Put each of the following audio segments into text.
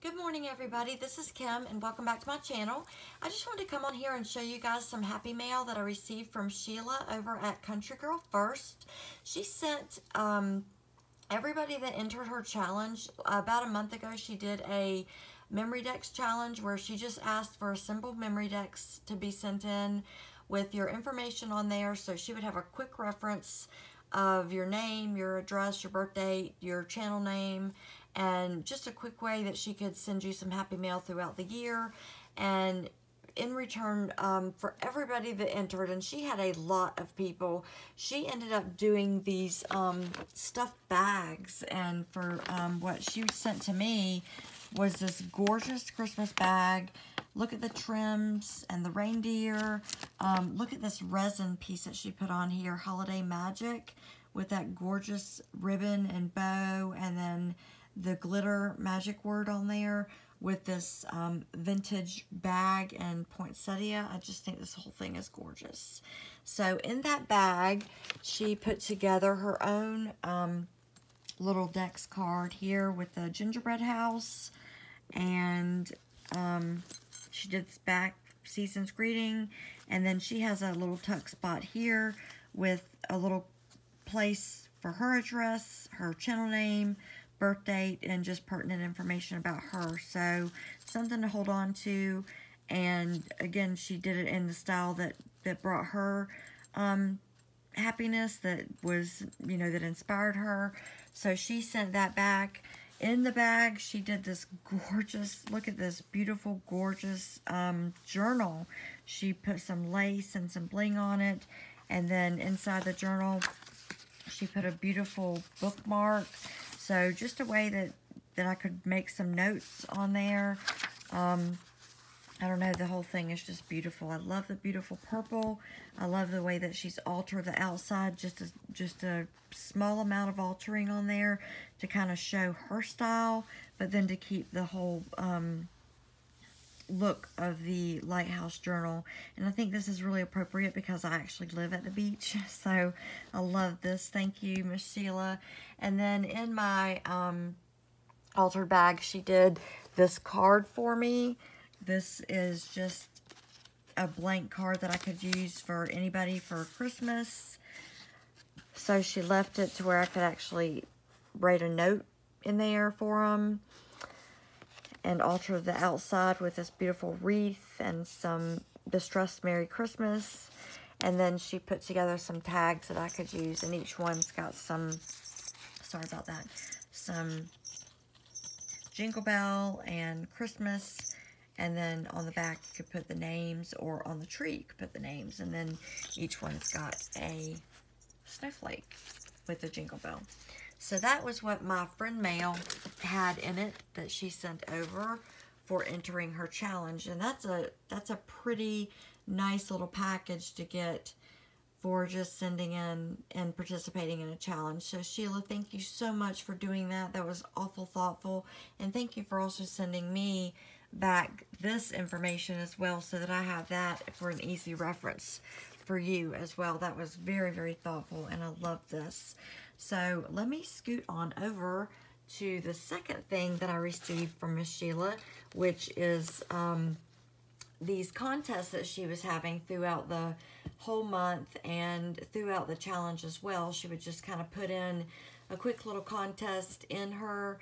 Good morning everybody, this is Kim and welcome back to my channel. I just wanted to come on here and show you guys some happy mail that I received from Sheila over at Country Girl First. She sent um, everybody that entered her challenge, about a month ago she did a Memorydex challenge where she just asked for a simple Memorydex to be sent in with your information on there so she would have a quick reference of your name, your address, your birth date, your channel name, and just a quick way that she could send you some happy mail throughout the year. And in return, um, for everybody that entered, and she had a lot of people, she ended up doing these um, stuffed bags. And for um, what she sent to me was this gorgeous Christmas bag. Look at the trims and the reindeer. Um, look at this resin piece that she put on here, Holiday Magic, with that gorgeous ribbon and bow, and then the glitter magic word on there with this um, vintage bag and poinsettia. I just think this whole thing is gorgeous. So in that bag, she put together her own um, little Dex card here with the gingerbread house. And um, she did this back season's greeting. And then she has a little tuck spot here with a little place for her address, her channel name, birth date and just pertinent information about her. So something to hold on to. And again, she did it in the style that, that brought her um, happiness, that was, you know, that inspired her. So she sent that back. In the bag, she did this gorgeous, look at this beautiful, gorgeous um, journal. She put some lace and some bling on it. And then inside the journal, she put a beautiful bookmark so just a way that, that I could make some notes on there. Um, I don't know, the whole thing is just beautiful. I love the beautiful purple. I love the way that she's altered the outside, just a, just a small amount of altering on there to kind of show her style, but then to keep the whole um, look of the Lighthouse Journal. And I think this is really appropriate because I actually live at the beach. So I love this. Thank you, Miss Sheila. And then in my um, altered bag, she did this card for me. This is just a blank card that I could use for anybody for Christmas. So she left it to where I could actually write a note in there for them and alter the outside with this beautiful wreath and some distressed Merry Christmas. And then she put together some tags that I could use, and each one's got some, sorry about that, some Jingle Bell and Christmas. And then on the back, you could put the names, or on the tree, you could put the names. And then each one's got a snowflake with the Jingle Bell. So that was what my friend Mail had in it that she sent over for entering her challenge. And that's a that's a pretty nice little package to get for just sending in and participating in a challenge. So Sheila, thank you so much for doing that. That was awful thoughtful. And thank you for also sending me back this information as well so that I have that for an easy reference for you as well. That was very, very thoughtful and I love this. So let me scoot on over to the second thing that I received from Miss Sheila, which is um, these contests that she was having throughout the whole month and throughout the challenge as well. She would just kind of put in a quick little contest in her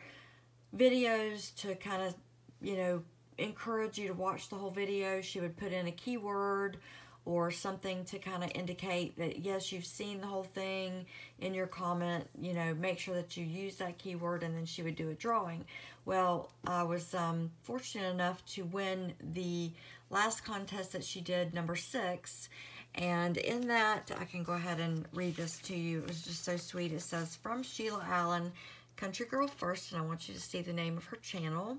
videos to kind of, you know, encourage you to watch the whole video. She would put in a keyword or something to kind of indicate that yes you've seen the whole thing in your comment you know make sure that you use that keyword and then she would do a drawing. Well I was um, fortunate enough to win the last contest that she did number six. And in that I can go ahead and read this to you. It was just so sweet. It says from Sheila Allen country girl first and I want you to see the name of her channel.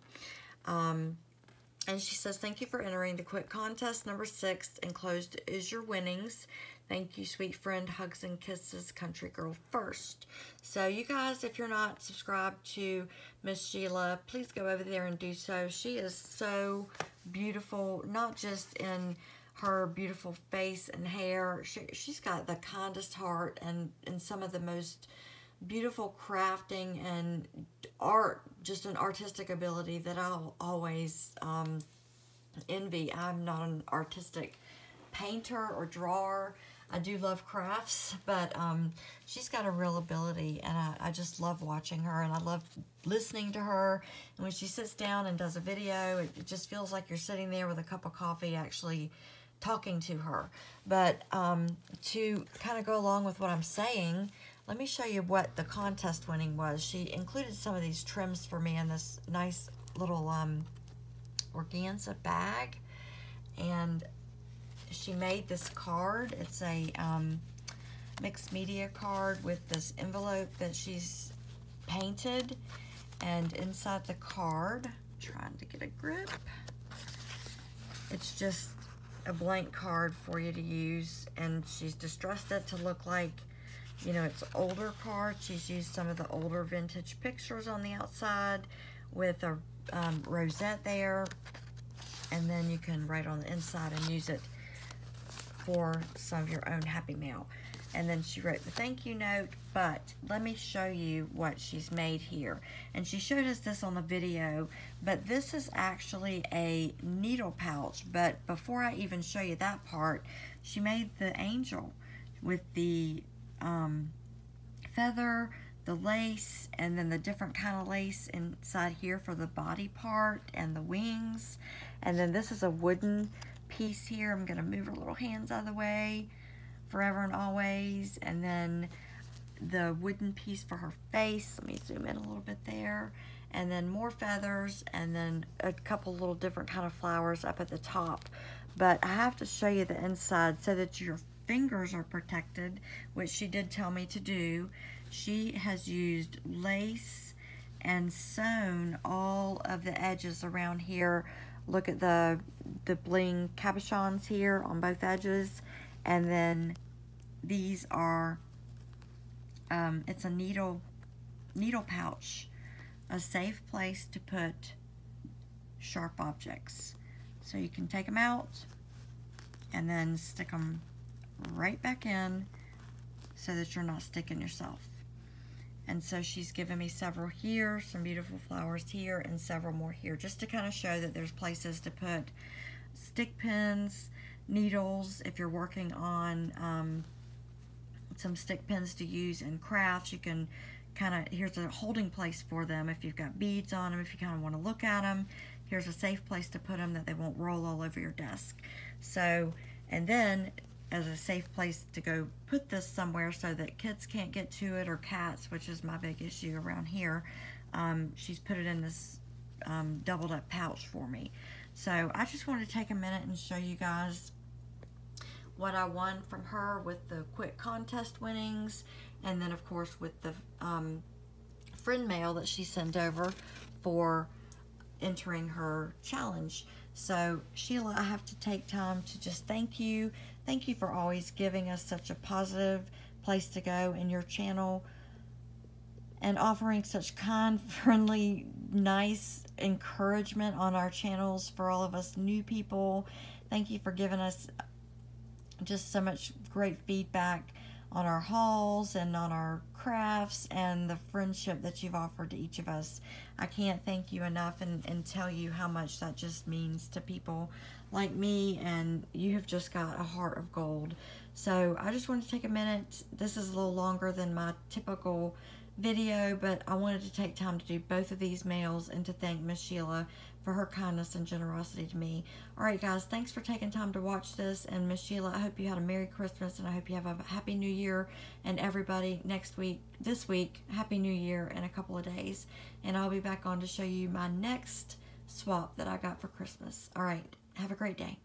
Um, and she says, thank you for entering the quick contest number six. Enclosed is your winnings. Thank you, sweet friend. Hugs and kisses, Country Girl First. So you guys, if you're not subscribed to Miss Sheila, please go over there and do so. She is so beautiful, not just in her beautiful face and hair. She, she's got the kindest heart and, and some of the most beautiful crafting and art, just an artistic ability that I'll always um, envy. I'm not an artistic painter or drawer. I do love crafts, but um, she's got a real ability, and I, I just love watching her, and I love listening to her. And when she sits down and does a video, it, it just feels like you're sitting there with a cup of coffee actually talking to her. But um, to kind of go along with what I'm saying, let me show you what the contest winning was. She included some of these trims for me in this nice little um, organza bag. And she made this card. It's a um, mixed media card with this envelope that she's painted. And inside the card, trying to get a grip, it's just a blank card for you to use. And she's distressed it to look like, you know, it's older card. She's used some of the older vintage pictures on the outside with a um, rosette there. And then you can write on the inside and use it for some of your own Happy Mail. And then she wrote the thank you note, but let me show you what she's made here. And she showed us this on the video, but this is actually a needle pouch. But before I even show you that part, she made the angel with the um, feather, the lace, and then the different kind of lace inside here for the body part and the wings. And then this is a wooden piece here. I'm going to move her little hands out of the way forever and always. And then the wooden piece for her face. Let me zoom in a little bit there. And then more feathers and then a couple little different kind of flowers up at the top. But I have to show you the inside so that your fingers are protected, which she did tell me to do. She has used lace and sewn all of the edges around here. Look at the the bling cabochons here on both edges. And then these are um, it's a needle needle pouch a safe place to put sharp objects. So you can take them out and then stick them right back in so that you're not sticking yourself and so she's given me several here, some beautiful flowers here, and several more here, just to kind of show that there's places to put stick pins, needles, if you're working on um, some stick pins to use in crafts, you can kind of, here's a holding place for them if you've got beads on them, if you kind of want to look at them. Here's a safe place to put them that they won't roll all over your desk. So, and then as a safe place to go put this somewhere so that kids can't get to it or cats, which is my big issue around here. Um, she's put it in this um, doubled up pouch for me. So I just wanted to take a minute and show you guys what I won from her with the quick contest winnings and then of course with the um, friend mail that she sent over for entering her challenge. So Sheila, I have to take time to just thank you Thank you for always giving us such a positive place to go in your channel and offering such kind, friendly, nice encouragement on our channels for all of us new people. Thank you for giving us just so much great feedback on our hauls and on our crafts and the friendship that you've offered to each of us. I can't thank you enough and, and tell you how much that just means to people like me and you have just got a heart of gold. So I just wanted to take a minute. This is a little longer than my typical video, but I wanted to take time to do both of these mails and to thank Miss Sheila for her kindness and generosity to me. All right, guys, thanks for taking time to watch this. And Miss Sheila, I hope you had a Merry Christmas and I hope you have a Happy New Year. And everybody, next week, this week, Happy New Year in a couple of days. And I'll be back on to show you my next swap that I got for Christmas. All right, have a great day.